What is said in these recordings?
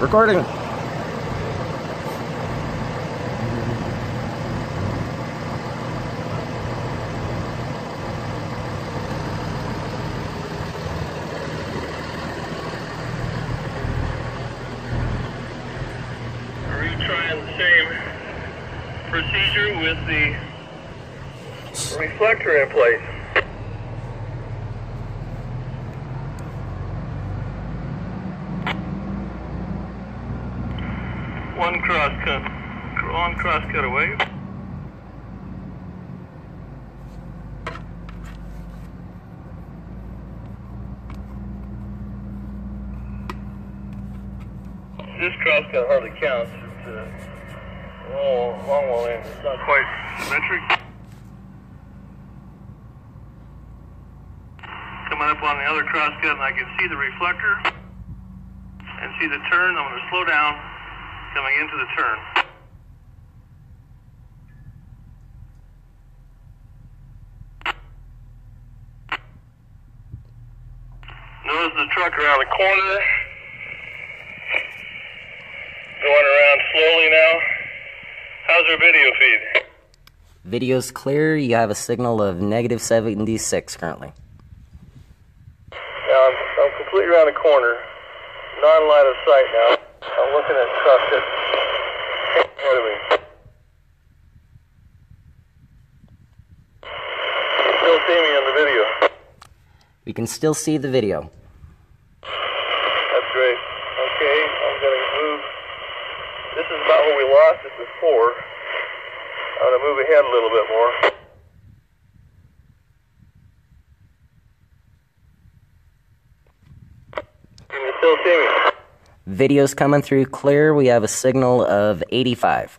Recording. Are the same procedure with the reflector in place? One cross cut, one cross cut away. This cross cut hardly counts. It's uh, oh, long wall. It's not quite symmetric. Coming up on the other cross cut, and I can see the reflector and see the turn. I'm going to slow down coming into the turn. Notice the truck around the corner. Going around slowly now. How's our video feed? Video's clear. You have a signal of negative 76 currently. Now I'm, I'm completely around the corner. Non-line of sight now. I'm looking at truck that's ahead of me. You still see me on the video. We can still see the video. That's great. Okay, I'm gonna move. This is about what we lost it before. I'm gonna move ahead a little bit more. Can you still see me? Video's coming through clear. We have a signal of 85.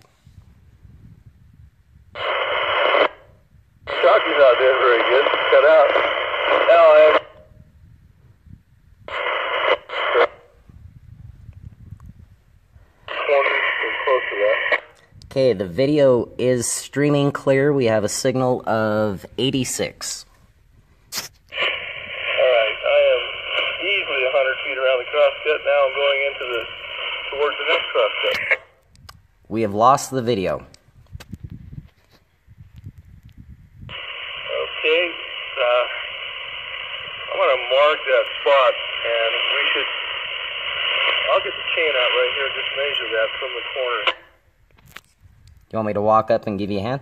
Shockey's not doing very good. Cut out. Now I am. Twenty, we're close to that. Okay, the video is streaming clear. We have a signal of 86. Around the crosscut. Now I'm going into the, towards the next crosscut. We have lost the video. Okay, uh, I'm going to mark that spot and we should, I'll get the chain out right here and just measure that from the corner. You want me to walk up and give you a hand?